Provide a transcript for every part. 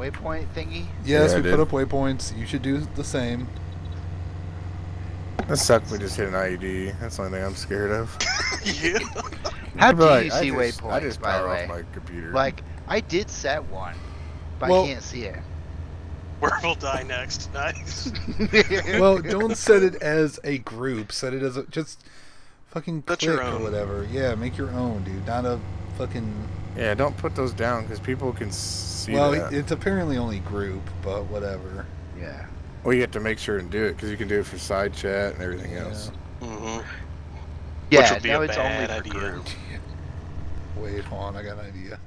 waypoint thingy? Yes, Yeah, we put up waypoints. You should do the same. That sucked. We just hit an IED. That's the only thing I'm scared of. yeah. How do But you I see just- I waypoints, just by the power way? off my computer. Like, I did set one, but Well- I can't see it. Where we'll die next. Nice. Well, don't set it as a group. Set it as a just fucking Set click your or whatever. Yeah, make your own, dude. Not a fucking. Yeah, don't put those down because people can see well, that. it's apparently only group, but whatever. yeah. well, you have to make sure and do it because you can do it for side chat and everything Yeah. else. hmm Yeah, would be no, a it's only bad for idea. group. Wait, hold on. I got an idea.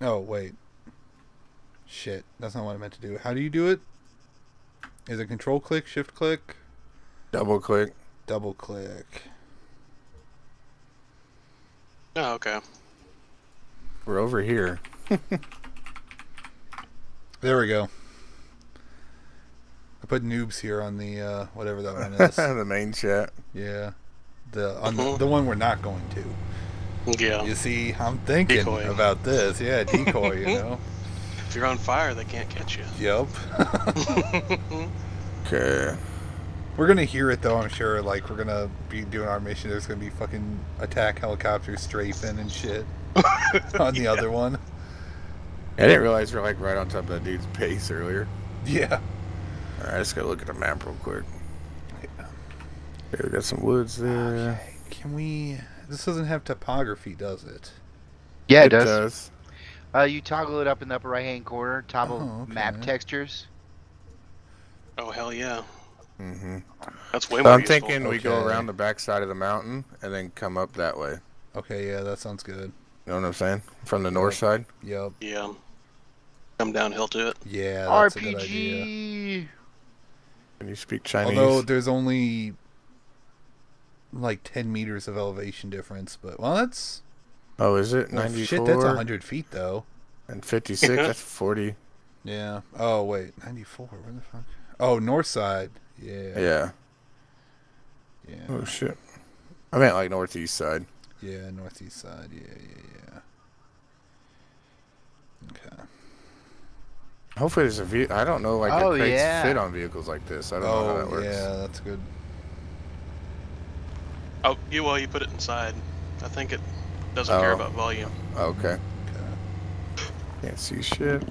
Oh wait. Shit, that's not what I meant to do. How do you do it? Is it control click, shift click, Double click. Double click? Oh, okay. We're over here. There we go. I put noobs here on the uh, whatever that one is. the main chat. yeah, the on the, Mhm. the one we're not going to. Yeah. You see, I'm thinking Decoy. about this. Yeah, decoy. you know. If you're on fire, they can't catch you. Yep. Okay. We're gonna hear it though, I'm sure. Like we're gonna be doing our mission. There's gonna be fucking attack helicopters strafing and shit on the other one. I didn't realize we're like right on top of that dude's base earlier. Yeah. Alright, I just gotta look at the map real quick. Okay, we got some woods there. Can we? This doesn't have topography, does it? Yeah, it, does. does. Uh, you toggle it up in the upper right hand corner, toggle Oh, map okay. textures. oh hell yeah. Mm-hmm. That's way So more I'm useful. thinking we go around the back side of the mountain and then come up that way. Okay, yeah, that sounds good. You know what I'm saying? From the north side. Yep. Yeah. Come downhill to it. Yeah, that's a good idea. RPG. Can you speak Chinese? Although there's only like 10 meters of elevation difference, but well, that's oh, is it well, 94 shit. That's 100 feet though. and 56? that's 40. Yeah. Oh wait, 94. Where the fuck? Oh, north side. Yeah. Yeah. Yeah. Oh shit. I meant like northeast side. Yeah, northeast side. Yeah, yeah, yeah. Okay. Hopefully there's a ve- I don't know like Oh, the crates yeah. fit on vehicles like this. I don't know how that Oh, works. yeah, that's good. Oh, you well, you put it inside. I think it doesn't care Oh. about volume. Okay. Okay. Can't see shit.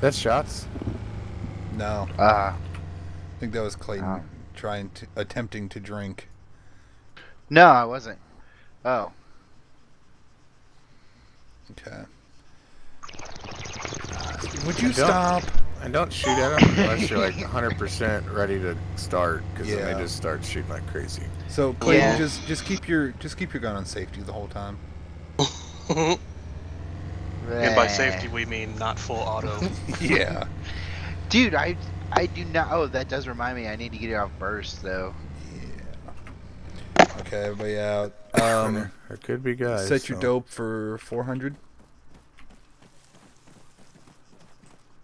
That's shots. No, Uh, I think that was Clayton Oh. trying to attempting to drink. no, I wasn't. Oh, Okay. Would you Don't- stop? And don't shoot at them unless you're like 100% ready to start, because then they just start shooting like crazy. So Clayton, Yeah. just just keep your just keep your gun on safety the whole time. and by safety, we mean not full auto. yeah. dude, I I do not. Oh, that does remind me. I need to get it off burst though. Yeah. Okay, everybody out. Um, there could be guys. set your so- dope for 400.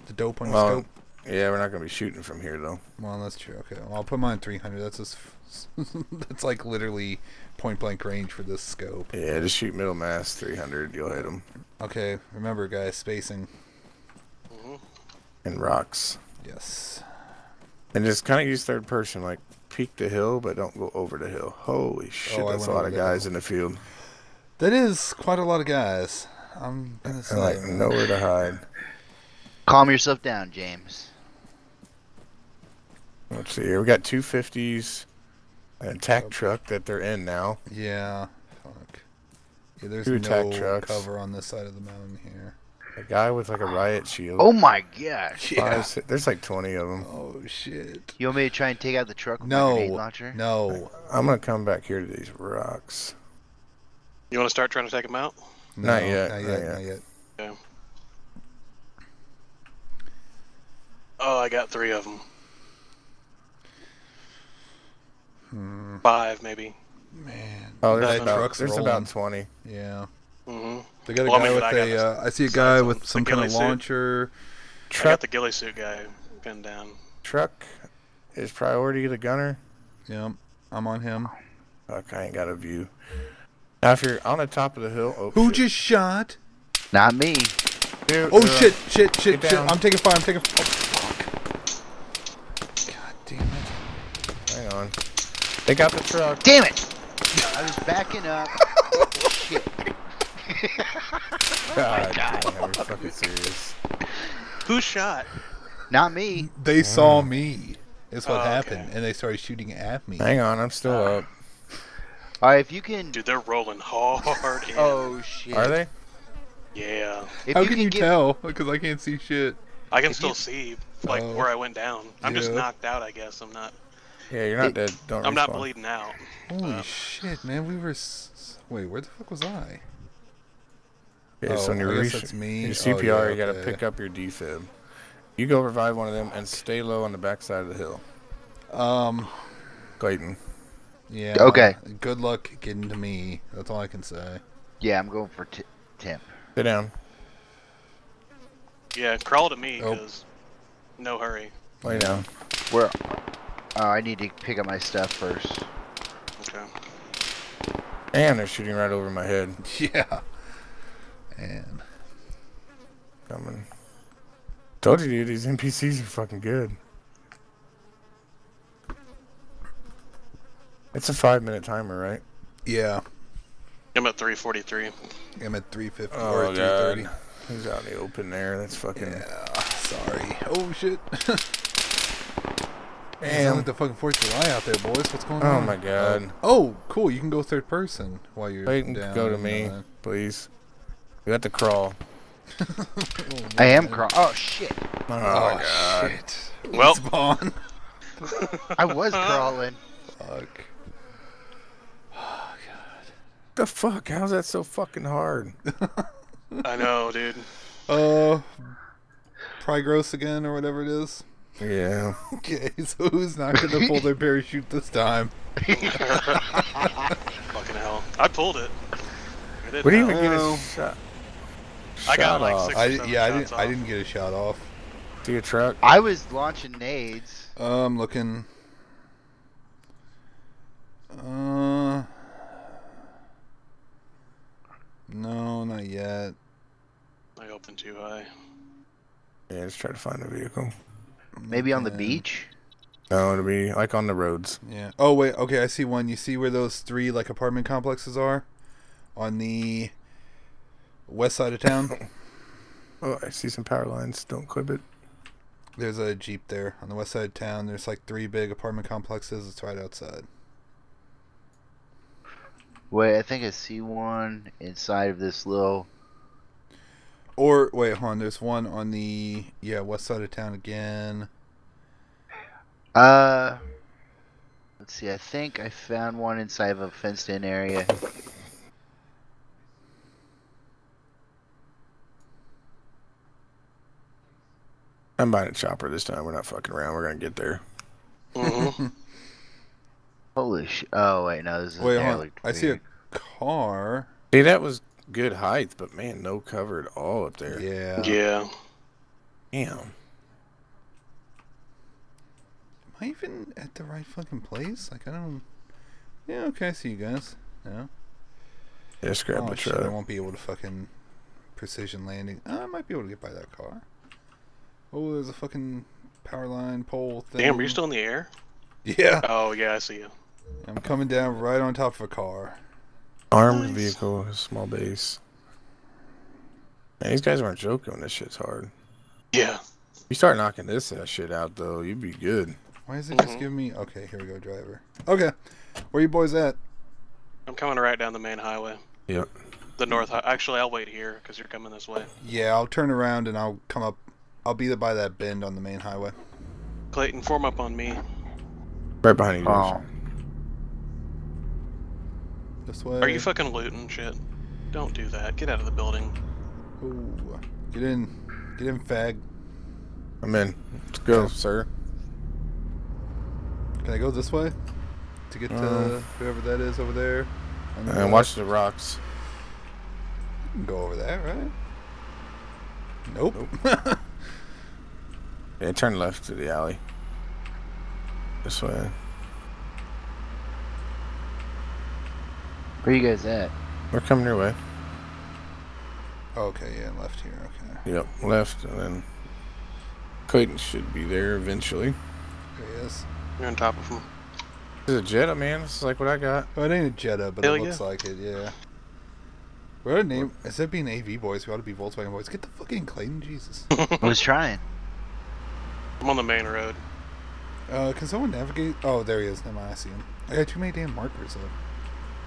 The dope on your Well, scope. yeah, we're not gonna be shooting from here though. Well, that's true. Okay, well, I'll put mine 300. That's just that's like literally point blank range for this scope. Yeah, just shoot middle mass 300. You'll hit them. Okay, remember, guys, spacing. Mhm. And rocks. Yes. And just kind of use third person, like peak the hill, but don't go over the hill. Holy shit, Oh, that's a lot of guys hill. in the field. That is quite a lot of guys. I'm gonna say. Like nowhere to hide. Calm yourself down, James. Let's see here. We got two fifties, an attack Yep. truck that they're in now. Yeah. Fuck. Yeah, there's Two attack no trucks. cover on this side of the mountain here. A guy with like a riot shield. Oh my gosh. Five, si- there's like 20 of them. Oh shit. You want me to try and take out the truck with my No. grenade launcher? No. I'm gonna come back here to these rocks. You want to start trying to take them out? Not yet, Not not yet. yet. Not yet. Oh, I got three of them. Hmm. Five, maybe. Man. Oh, there's about truck's there's rolling. about 20. Yeah. hmm They got a Well, I mean, with I got a. the- Uh, I see a guy with some kind of ghillie suit. launcher. I got Truck the ghillie suit guy pinned down. truck is priority to gunner. Yep. I'm on him. Fuck, I ain't got a view. Now, if you're on the top of the hill, oh, Who shit. just shot? Not me. Dude, Oh they're, uh, shit, shit, shit, Get shit. down. I'm taking fire. I'm taking. Oh fuck. God damn it. Hang on. They got the truck. Damn it! I was backing up. Shit. God, damn, you're fucking serious. Who shot? Not me. They saw me. Is what Oh, happened, okay. and they started shooting at me. Hang on, I'm still Uh, up. Alright, if you can. Dude, they're rolling hard. in. Oh shit. Are they? Yeah. If How you can, can you get, tell? Because I can't see shit. I can If still you- see like Oh. where I went down. I'm just knocked out, I guess. I'm not. Yeah, you're not It- dead. Don't I'm not bleeding out. Holy Uh, shit, man! We were. S- Wait, where the fuck was I? Yeah, so Oh, on your, I guess reach- that's me. your Oh, CPR, yeah, you gotta okay. pick up your defib. You go revive one of them and stay low on the backside of the hill. Um. Clayton. Yeah. Okay. Good luck getting to me. That's all I can say. Yeah, I'm going for t- temp. Sit down. Yeah, crawl to me Oh. because no hurry. Lay down. Where? Oh, I need to pick up my stuff first. Okay. And they're shooting right over my head. Yeah. And Coming. Told you, dude, these NPCs are fucking good. It's a five minute timer, right? yeah, I'm at 343. I'm at 350 Oh, or 330. God. He's out in the open there. That's fucking. Yeah. Sorry. Oh shit. Man, Damn. sound like the fucking Fourth of July out there, boys. What's going Oh on? Oh my God. Oh, cool. You can go third person while you're Clayton, down. go to me, uh, please. We got to crawl. oh, I am man. crawl. Oh shit! Oh, Oh, my god. shit. Well- Spawn. I was crawling. Fuck. The fuck? How's that so fucking hard? I know, dude. Uh, probably gross again or whatever it is. Yeah. Okay, so who's not gonna pull their parachute this time? Fucking hell. I pulled it. I did We didn't now. even get a shot. I got shot like off. six- I seven yeah, I didn't. I didn't get a shot off. to your truck. I was launching nades. I'm looking. Uh. No, not yet. I opened too high. Yeah, just try to find a vehicle. Maybe on the Okay. beach. No, it'll be like on the roads. Yeah. Oh wait. Okay, I see one. You see where those three like apartment complexes are, on the west side of town. Oh, I see some power lines. Don't clip it. There's a jeep there on the west side of town. There's like three big apartment complexes. It's right outside. Wait, I think I see one inside of this little. Or wait, hold on. There's one on the yeah west side of town again. Uh, let's see. I think I found one inside of a fenced-in area. I'm buying a chopper this time. We're not fucking around. We're gonna get there. hmm Holy sh! Oh wait, no, this is Wait, hold on. I see a car. See, that was good height, but man, no cover at all up there. Yeah. Yeah. Damn. Am I even at the right fucking place? Like I don't. Yeah. Okay. I see you guys. Yeah. Just grab oh the shit! I won't be able to fucking precision landing. I might be able to get by that car. Oh, there's a fucking power line pole thing. Damn, are you still in the air? Yeah. Oh yeah, I see you. I'm coming down right on top of a car. Armed Nice. vehicle, a small base. Man, these guys aren't joking when this shit's hard. Yeah. You start knocking this uh, shit out, though, you'd be good. Why is it just Mhm. giving me? Okay, here we go, driver. Okay, where you boys at? I'm coming right down the main highway. Yep. The north. Actually, I'll wait here because you're coming this way. Yeah, I'll turn around and I'll come up. I'll be there by that bend on the main highway. Clayton, form up on me. Right behind you. Oh, This way. Are you fucking looting shit? Don't do that. Get out of the building. Ooh, get in, get in, fag. I'm in. Let's go, sir. Can I go this way to get to Uh. whoever that is over there? on the And left? watch the rocks. Go over there, right? Nope. Yeah, turn left to the alley. This way. where you guys at? We're coming your way. Okay, yeah, left here. Okay, Yep, left, and then Clayton should be there eventually. there he is. You're on top of him. This is a Jetta, man. This is like what I got. Oh, it ain't a Jetta, but Hell it yeah. looks like it. Yeah. What a name! Instead of being AV boys, we ought to be Volkswagen boys. Get the fucking Clayton, Jesus. I was trying. I'm on the main road. Uh, can someone navigate? Oh, there he is. Never mind, I see him. I got too many damn markers up.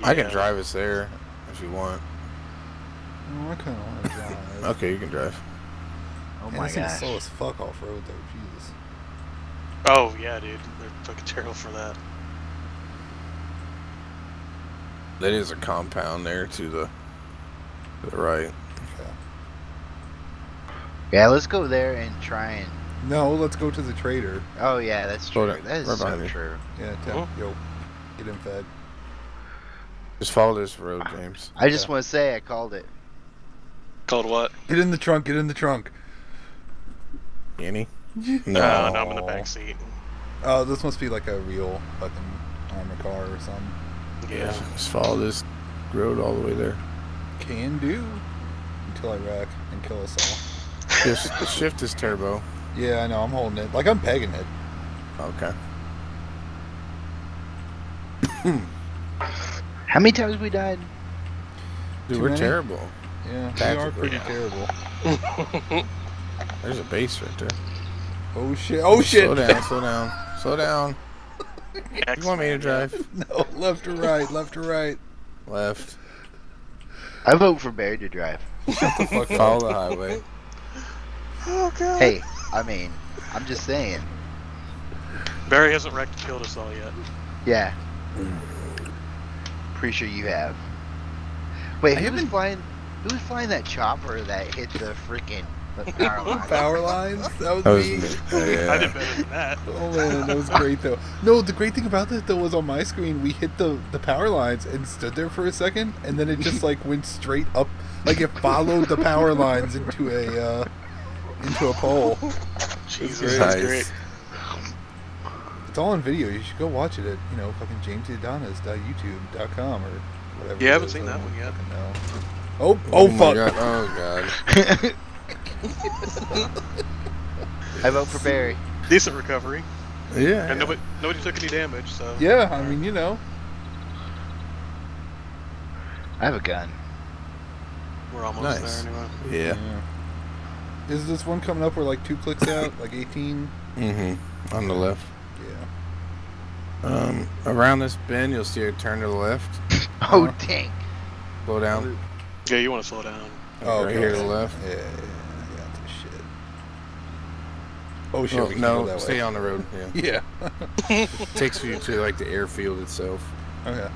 I can drive us there if you want. Oh, I kind of want to drive. Okay, you can drive. Oh Man, my this thing's gosh. slow as fuck off road though. Jesus. Oh yeah, dude. They're fucking terrible for that. That is a compound there to the to the right. Okay. Yeah, let's go there and try and. No, let's go to the trader. Oh yeah, that's true. That is right so behind true. Yeah, Tim. Oh. Yo, get him fed. Just follow this road, ah, James. I just Yeah. want to say I called it. Called what? Get in the trunk. Get in the trunk. Annie? No, No. no, I'm in the back seat. Oh, this must be like a real fucking armor car or something. Yeah. Just follow this road all the way there. Can do. Until I wreck and kill us all. Just shift this turbo. Yeah, I know. I'm holding it. Like I'm pegging it. Okay. How many times we died? Dude, Too we're many? terrible. Yeah, we are pretty Yeah. terrible. There's a base right there. Oh shit! Oh shit! Slow down, slow down, slow down. You want me to drive? no, left or right? Left or right? Left. I vote for Barry to drive. Shut the fuck Follow the highway. Oh, God. Hey, I mean, I'm just saying. Barry hasn't wrecked and killed us all yet. Yeah. Pretty sure you have. Wait, who was haven't- flying? Who was flying that chopper that hit the freaking power line? Power lines? That was That was me. me. I did better than that. Oh man, that was great though. No, the great thing about that though was on my screen we hit the the power lines and stood there for a second, and then it just like went straight up, like it followed the power lines into a uh, into a pole. Jesus, great. that's Nice. great. It's all on video. You should go watch it at you know fucking jamesadonis.youtube.com or whatever. Yeah, I haven't seen that one yet. fucking know. Oh, oh, oh fuck! God. Oh god. I vote for Barry. Decent recovery. Yeah. And nobody, nobody took any damage, so. Yeah, I mean you know. I have a gun. We're almost Nice. there anyway. Yeah. Is this one coming up where like two clicks out, like 18? Mm-hmm. On the left. Yeah. Um, around this bend, you'll see a turn to the left. Oh Uh-huh. dang! Slow down. Yeah, you want to slow down. Oh, right okay. here to the left. Yeah, yeah, yeah, I got this shit. Oh shit, Oh, we can go no, that stay way. on the road. Yeah. Yeah. Takes you to like the airfield itself. okay.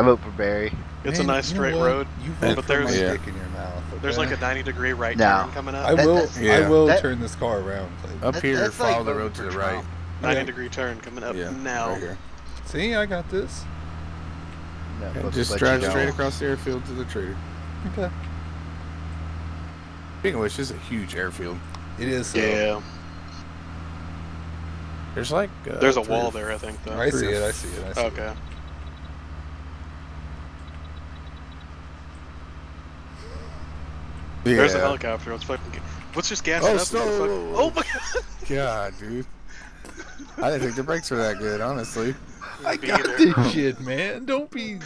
I vote for Barry. It's a nice straight what? road. You vote but there's- Yeah. dick in your mouth. There's like a 90 degree right No. turn coming up. I That- will. I will that- turn this car around. Clayton. Up That- here, that's like follow the road to for the right. 90 Yeah. degree turn coming up Yeah. now. Right here. See, I got this. No, And just drive straight don't. across the airfield to the trader. Okay. Speaking of which, this is a huge airfield. It is. So. Yeah. There's like uh, There's a wall there, I think, though. I see it. I see it. I see Okay. it. Yeah. There's a helicopter. Let's fucking. Let's just gas Oh, it up. and slow. fuck- Oh my god. God, dude. I didn't think the brakes were that good, honestly. I got either. this shit, man. Don't be.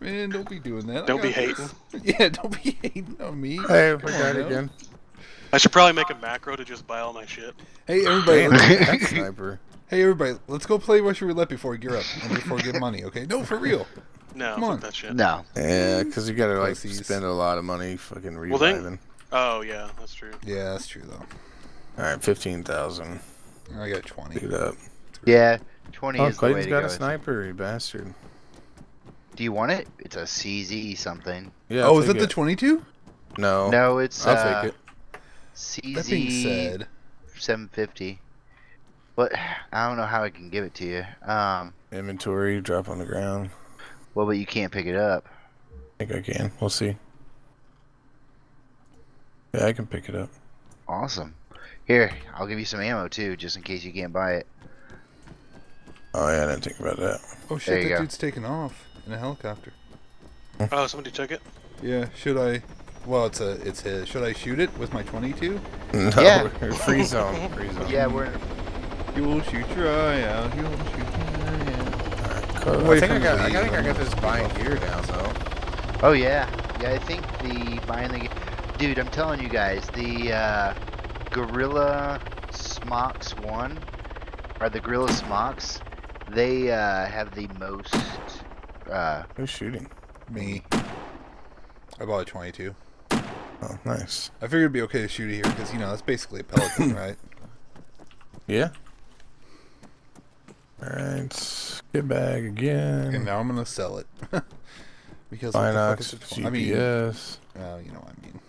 Man, don't be doing that. Don't be got this. Yeah, don't be hating on me. Hey, we Come got it again. I should probably make a macro to just buy all my shit. Hey, everybody. Damn, sniper. Hey, everybody. Let's go play Russian roulette before we gear up and before we get money. Okay? No, for real. No, Come on. that shit. No. Yeah, because you gotta like Pussies. spend a lot of money fucking Well, then- Oh yeah, that's true. Yeah, that's true though. All right, fifteen thousand. I got twenty. Pick it up. Yeah, 20 Oh, is the way Clayton's to got go. a sniper, you bastard. Do you want it? It's a CZ something. Yeah. oh, I'll is it, take the twenty-two? No. No, it's I'll uh, take it. That being CZ said, 750. But I don't know how I can give it to you. Um, Inventory, drop on the ground. Well, but you can't pick it up. I think I can. We'll see. Yeah, I can pick it up. Awesome. Here, I'll give you some ammo too, just in case you can't buy it. Oh yeah, I didn't think about that. oh shit, you that go. dude's taking off in a helicopter. Oh, somebody took it. Yeah, should I? Well, it's a it's his. Should I shoot it with my 22? No, Yeah. free zone. Free zone. Yeah, we're You will shoot your eye out. You will shoot your eye out. Cool. Wait I think I got. I think I got this buying gear now, though. Oh yeah, yeah. I think the buying the dude. I'm telling you guys, the uh, Guerilla Smocks one or the Guerilla Smocks, they uh, have the most. Uh, Who's shooting? Me. I bought a 22. Oh, nice. I figured it'd be okay to shoot it here because you know that's basically a pelican, right? Yeah. All right. Get bag again. And now I'm gonna sell it because what the fuck is it for? I mean, GPS, oh, you know what I mean.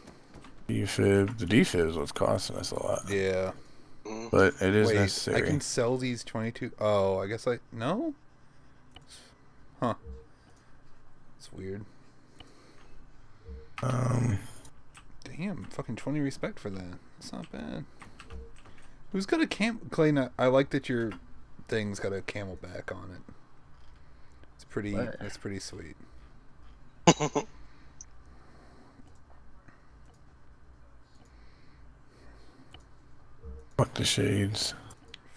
defib. The defib is what's costing us a lot, Yeah. Mm. but it is Wait, necessary. I can sell these 22. Oh, I guess I no. Huh. It's weird. Um, Damn, fucking 20 respect for that. That's not bad. Who's got a cam? Clayton, I, I like that your thing's got a camelback on it. It's pretty. What? That's pretty sweet. fuck the shades.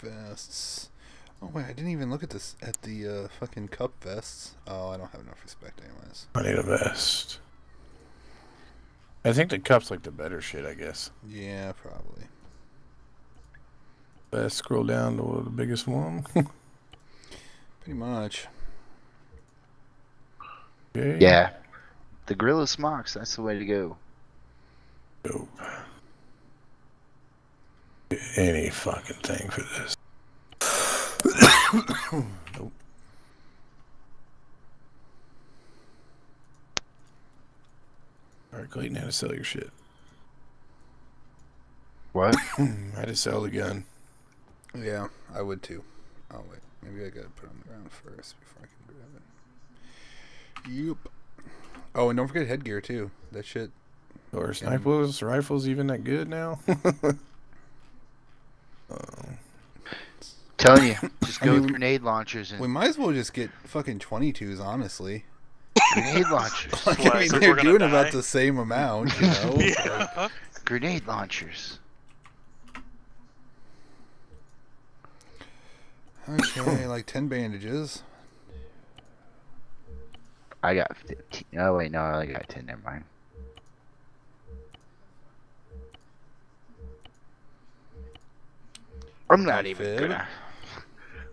Vests. Oh wait, I didn't even look at this at the uh, fucking CUP vests. Oh, I don't have enough respect, anyways. I need a vest. I think the CUP's like the better shit, I guess. Yeah, probably. Best scroll down to the biggest one. Pretty much. Okay. yeah, the Guerilla Smocks. That's the way to go. Dope. Get Any fucking thing for this. nope. Alright, Clayton, how to sell your shit. What? How to sell the gun. Yeah, I would too. Oh wait, maybe I gotta put it on the ground first before I can grab it. Yep. Oh, and don't forget headgear too. That shit. Or snipers, rifles even that good now? Telling you, just I go mean, with we- grenade launchers and We might as well just get fucking 22s, honestly. grenade launchers. Like, I mean, since they're doing die? about the same amount, you know? yeah. grenade launchers. Okay, like 10 bandages. I got 15. Oh wait, no, I only got 10. Never mind. I'm not even Fib? gonna.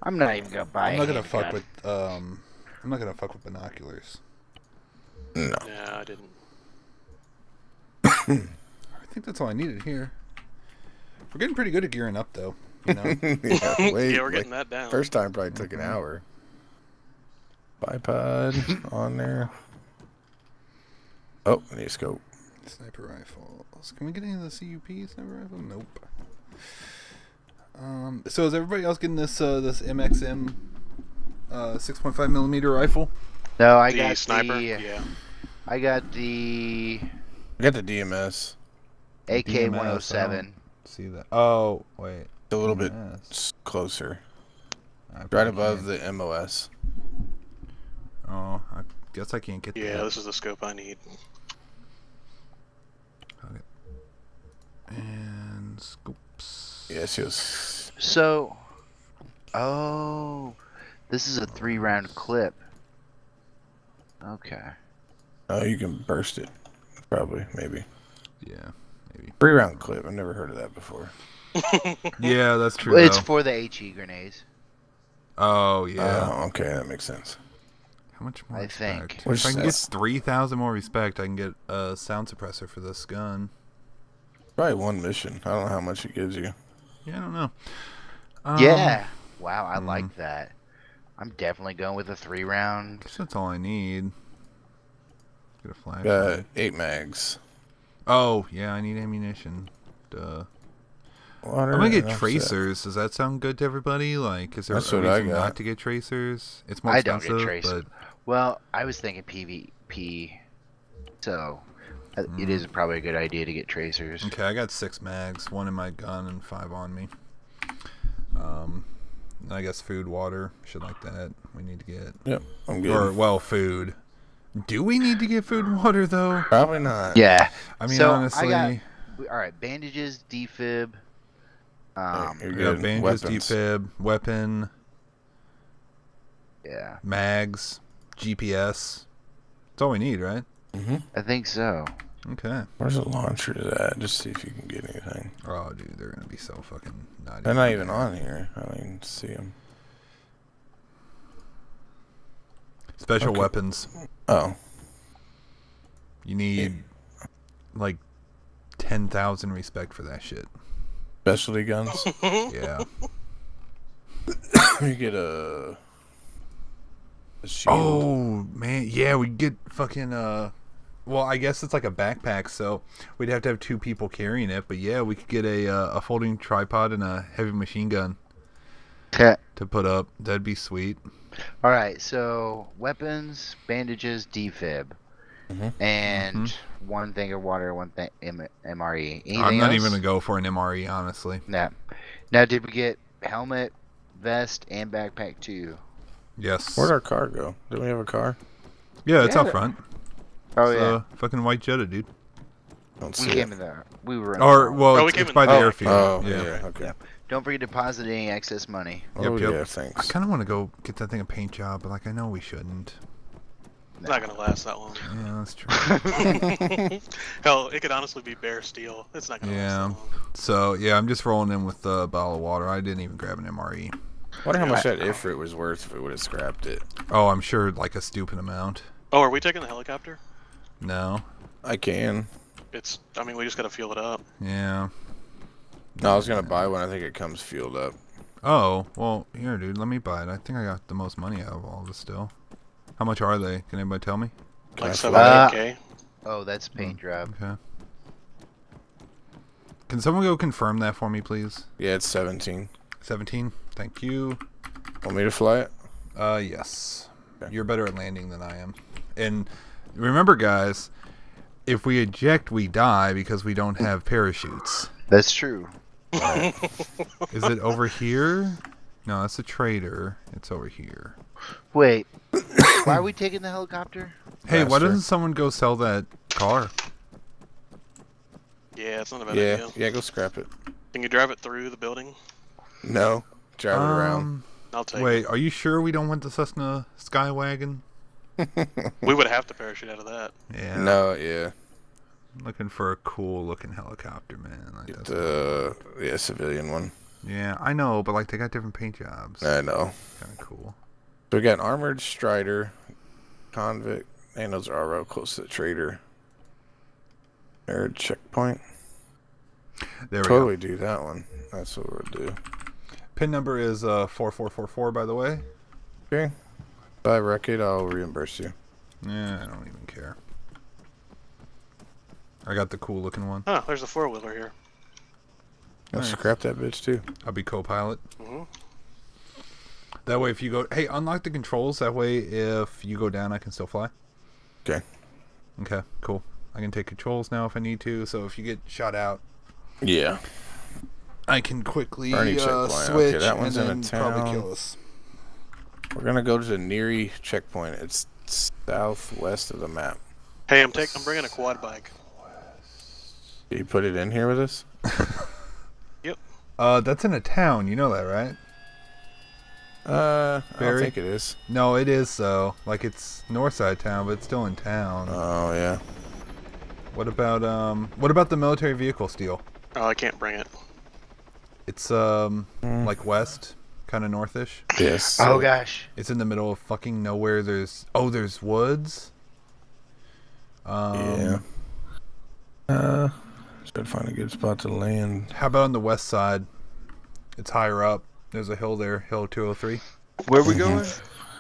I'm not even gonna buy. I'm not gonna fuck handgun. with, um, I'm not gonna fuck with binoculars. no. Yeah, I didn't. I think that's all I needed here. We're getting pretty good at gearing up, though. You know? yeah, wait, yeah, we're like, getting that down. First time probably took an hour. Bipod on there. Oh, I need a scope. Sniper rifles. Can we get any of the CUP sniper rifle? Nope. Um, so is everybody else getting this uh, this MXM uh, 6.5 millimeter rifle? No, I the got sniper. the. Yeah. I got the I got the DMS. AK-107. See that? Oh wait, a little bit closer. I Right above the MOS. Oh, I guess I can't get Yeah, that. this is the scope I need. And scopes. Yes, yes. So, oh, this is a three-round clip. Okay. Oh, you can burst it. Probably, maybe. Yeah, maybe. Three round clip. I've never heard of that before. Yeah, that's true. It's though. for the HE grenades. oh yeah. Oh, okay, that makes sense. How much more I respect? think. Which if I can get three thousand more respect, I can get a sound suppressor for this gun. Probably one mission. I don't know how much it gives you. Yeah, I don't know. Um, yeah. Wow, I hmm. like that. I'm definitely going with a three-round. guess that's all I need. Get a flash. Got eight mags. Oh yeah, I need ammunition. Duh. Water. I'm gonna get and offset. tracers. Does that sound good to everybody? Like, is there That's a what I reason not to get tracers? It's more I don't get expensive, tracers. Well, I was thinking PvP, so uh, it Hmm. probably a good idea to get tracers. okay, I got six mags, one in my gun and five on me. Um, I guess food, water, shit like that. We need to get, Yep, I'm good. or well, food. Do we need to get food and water though? Probably not. Yeah. I mean, So, I got- All right. Bandages, defib. Um. You're got bandages, Weapons. defib, weapon, Yeah. mags, GPS. That's all we need, right? Mm-hmm. I think so. Okay. Where's the launchers at? Just see if you can get anything. Oh, dude, they're gonna be so fucking not. They're not even on here. I don't even see them. Special Okay. weapons. Oh, You need like ten thousand respect for that shit. specialty guns. Yeah. you get a, a shield. Oh man, yeah, we get fucking uh. Well, I guess it's like a backpack, so we'd have to have two people carrying it. But yeah, we could get a uh, a folding tripod and a heavy machine gun Okay. to put up. That'd be sweet. All right. So weapons, bandages, defib, Mhm. and one thing of water, one thing M- MRE. Anything I'm not else? even gonna go for an MRE, honestly. No. Now, did we get helmet, vest, and backpack too? Yes. Where'd our car go? Do we have a car? Yeah, it's Yeah. out front. Oh It's, yeah. uh, fucking white Jetta, dude. Don't we see came it. in there. We were. In Or the- well, Oh, it's, came it's in- by the Oh. airfield. Oh, yeah. yeah. Okay. Don't forget to deposit any excess money. Yep, oh, yep. yeah. I kind of want to go get that thing a paint job, but like I know we shouldn't. It's not gonna last that long. Yeah, that's true. Hell, it could honestly be bare steel. It's not gonna Yeah. last that long. so yeah, I'm just rolling in with a bottle of water. I didn't even grab an MRE. Wonder how much that Ifrit was worth if it would have scrapped it. Oh, I'm sure like a stupid amount. Oh, are we taking the helicopter? No. I can. It's. I mean, we just gotta fuel it up. Yeah. No, I was gonna buy one. I think it comes fueled up. Oh well, here, dude. Let me buy it. I think I got the most money out of all this still. How much are they? Can anybody tell me? Can Like fly seven, eight k. Oh, that's paint mm, job. Okay. Can someone go confirm that for me, please? Yeah, it's 17. 17. Thank you. Want me to fly it? Uh, yes. Okay. You're better at landing than I am. And remember, guys, if we eject, we die because we don't have parachutes. That's true. Is it over here? No, that's a trader. It's over here. Wait. why are we taking the helicopter? Hey, why doesn't someone go sell that car? Yeah, it's not a bad Yeah, idea. yeah, go scrap it. Can you drive it through the building? No, drive it around. Um, I'll take Wait, are you sure we don't want the Cessna Skywagon? it. We would have to parachute out of that. Yeah. No, yeah, I'm looking for a cool looking helicopter, man. Like, get that's- the yeah civilian one. yeah, I know, but like they got different paint jobs. I know. Kind of cool. So we got an armored Strider, convict, and those are real close to the trader. Air checkpoint. There we Totally do that one. That's what we'll do. Go. Pin number is uh 4444 by the way. Okay. By record, I'll reimburse you. Yeah, I don't even care. I got the cool looking one. Huh? There's a four wheeler here. I'll Nice. scrap that bitch too. I'll be co-pilot. hmm That way, if you go, hey, unlock the controls. That way, if you go down, I can still fly. Okay. Okay, cool. I can take controls now if I need to. So if you get shot out, Yeah. I can quickly Already uh, checkpoint. Okay, switch that one's in and a then probably town. kill us. We're gonna go to the Neary checkpoint. It's southwest of the map. Hey, I'm taking. I'm bringing a quad bike. Did you put it in here with us? yep. Uh, that's in a town. You know that, right? Uh, I Barry? don't think it is. No, it is though. Like it's north side town, but it's still in town. Oh yeah. what about um? What about the military vehicle steal? Oh, I can't bring it. It's um Mm. like west, kind of northish. Yes. Oh gosh. It's in the middle of fucking nowhere. There's oh, there's woods. Um, yeah. Uh, should find a good spot to land. How about on the west side? It's higher up. There's a hill there, Hill 203. Where are we Mhm. going?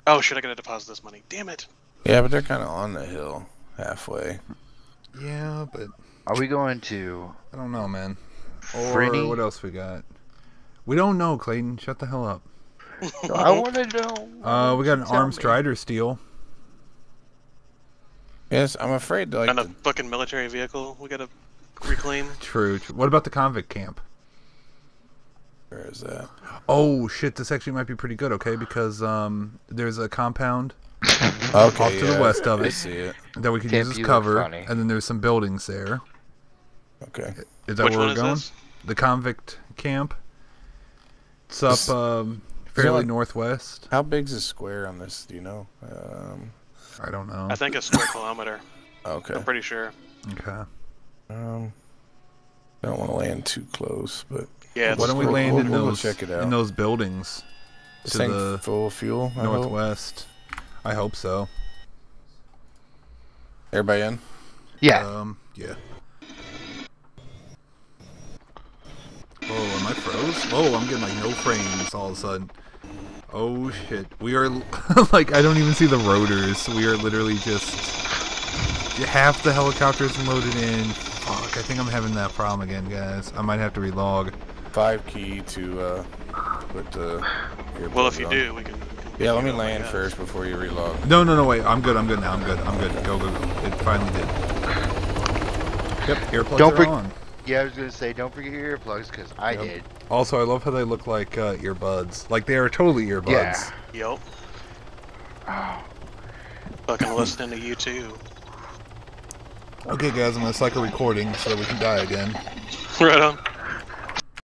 Oh shit! I gotta deposit this money. Damn it! Yeah, but they're kind of on the hill, halfway. Yeah, but Are we going to I don't know, man. Or Freddy? what else we got? We don't know, Clayton. Shut the hell up. I want to know. Uh, we got an Tell armed me. strider steal. Yes, I'm afraid like and a fucking military vehicle we gotta reclaim. True, true. What about the convict camp? Where is that? Oh shit! This actually might be pretty good. Okay, because um, there's a compound Okay, Off to the west of I it. see it. that we Can't use as cover, and then there's some buildings there. Okay. Is that Which where one we're is going? this? The convict camp. It's up um, fairly like- northwest. How big's the square on this? Do you know? Um, I don't know. I think a square kilometer. okay. I'm pretty sure. Okay. Um, I don't want to land too close, but Yeah. It's Why don't we land we'll- in we'll those check it out. in those buildings this to the full of fuel. I hope? northwest? I hope so. Everybody in? Yeah. Um. Yeah. Am I froze? Oh, I'm getting like no frames all of a sudden. Oh shit. We are like I don't even see the rotors. We are literally just half the helicopters loaded in. Fuck, I think I'm having that problem again, guys. I might have to relog. Five key to uh, put the. well, if you on. do, we can. Yeah, let me continue on, I land guess. first before you relog. No, no, no, wait. I'm good. I'm good now. I'm good. I'm good. Go, go, go. It finally did. Yep, earplugs Don't are bring- on. Yeah, I was gonna say, don't forget your earplugs, because I Yep. did. Also, I love how they look like uh, earbuds. Like they are totally earbuds. Yeah. Yup. Fucking listening to you too. Okay, guys, I'm gonna cycle recording so that we can die again. Right on.